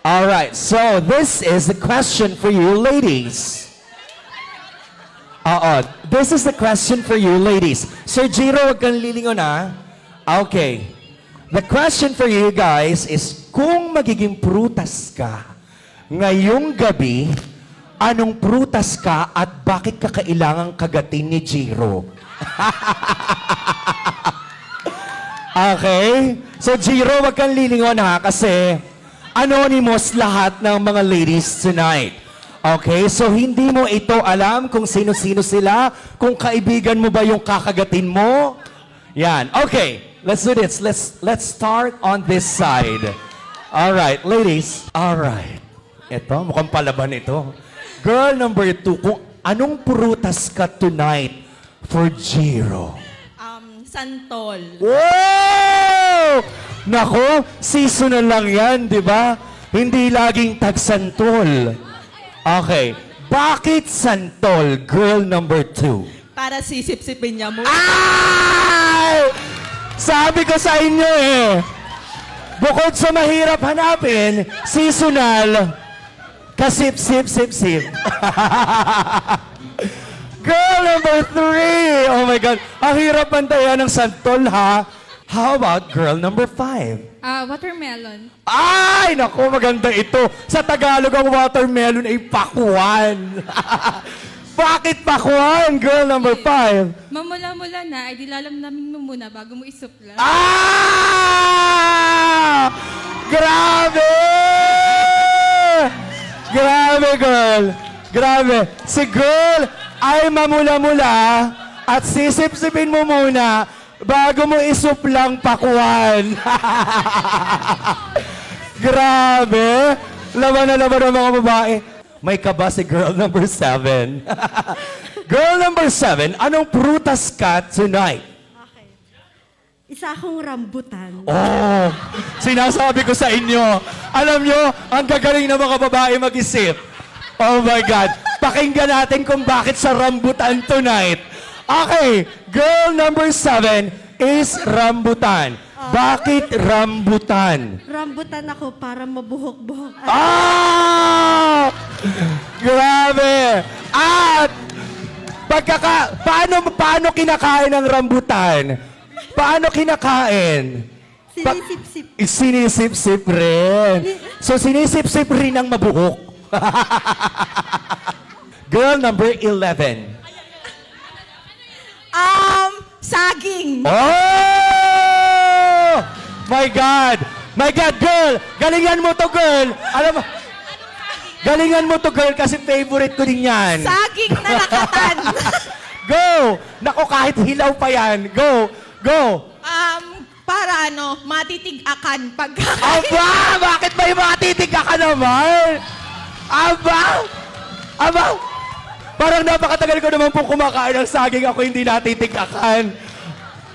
All right, so this is the question for you ladies. Oo, this is the question for you ladies. Sir Jiro, wag kang lilingon ha. Okay. The question for you guys is, kung magiging prutas ka ngayong gabi, anong prutas ka at bakit ka kailangang kagatin ni Jiro? Okay? So, Jiro, wag kang lilingon ha kasi anonymous lahat ng mga ladies tonight. Okay? So, hindi mo ito alam kung sino-sino sila, kung kaibigan mo ba yung kakagatin mo. Yan. Okay. Let's do this. Let's let's start on this side. All right, ladies. All right. Ito, mukhang palaban ito. Girl number two, kung anong prutas ka tonight for Jiro? Um, santol. Wow! Nako, seasonal lang yan, di ba? Hindi laging tagsantol. Okay. Bakit santol, girl number two? Para sisip-sipin niya mo. Ay! Sabi ko sa inyo eh. Bukod sa mahirap hanapin, seasonal, kasip, sip, sip, sip. Girl number three! Oh my God. Ang hirap bantayan ng santol ha. How about girl number five? Ah, watermelon. Ay, naku, maganda ito. Sa Tagalog, ang watermelon ay pakwan. Bakit pakwan, girl number five? Mamula-mula na, ay dilalam namin mo muna bago mo isupla. Ah! Grabe! Grabe, girl. Grabe. Si girl ay mamula-mula at sisip-sipin mo muna bago mo isuplang pakwan. Grabe. Laban na laban ng mga babae. May kaba si girl number seven. girl number seven, anong prutas ka tonight? Okay. Isa akong rambutan. Oh, sinasabi ko sa inyo. Alam nyo, ang gagaling ng mga babae mag-isip. Oh my God. Pakinggan natin kung bakit sa rambutan tonight. Okay, girl number seven is rambutan. Bakit rambutan? Rambutan ako para mabuhok-buhok. Ah! Grabe! At pagkaka paano paano kinakain ang rambutan? Paano kinakain? sinisip-sip. Sinisip-sip rin. So, sinisip-sip rin ang mabuhok. Girl number 11. Saging. Oh! My God! My God, girl! Galingan mo to, girl! Alam mo, galingan mo to, girl, kasi favorite ko din yan. Saging na nakatan. Go! Nako, kahit hilaw pa yan. Go! Go! um, para ano, matitigakan pag Aba! Bakit may matitiga ka naman? Aba! Aba! Parang napakatagal ko naman po kumakain ng saging ako hindi natitigakan.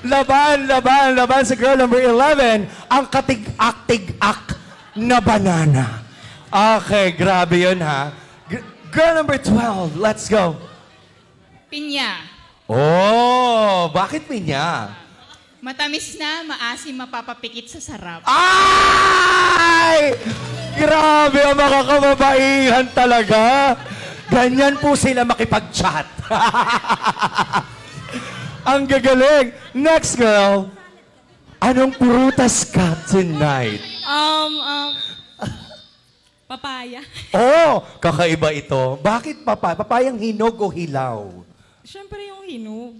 Laban, laban, laban sa girl number 11, ang katig-ak-tig-ak na banana. Okay, grabe yun ha. G- girl number 12, let's go. Pinya. Oh, bakit pinya? Matamis na, maasim, mapapapikit sa sarap. Ay! Grabe ang mga kababaihan talaga. Ganyan po sila makipag-chat. ang gagaling. Next girl. Anong prutas ka tonight? Um, um, papaya. Oh, kakaiba ito. Bakit papaya? Papayang hinog o hilaw? Siyempre yung hinog.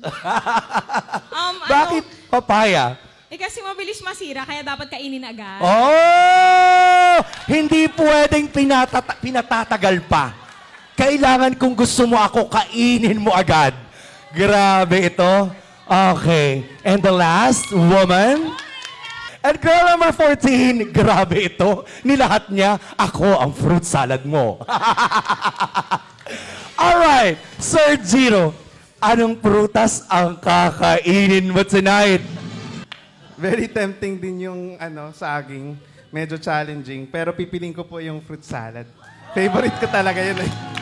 um, Bakit papaya? Ano, eh kasi mabilis masira, kaya dapat kainin agad. Oh! Hindi pwedeng pinatata- pinatatagal pa. Kailangan kung gusto mo ako, kainin mo agad. Grabe ito. Okay. And the last woman? And girl number 14, grabe ito. Nilahat niya, ako ang fruit salad mo. Alright, Sir Giro, anong prutas ang kakainin mo tonight? Very tempting din yung ano, saging. Medyo challenging. Pero pipiling ko po yung fruit salad. Favorite ko talaga yun eh.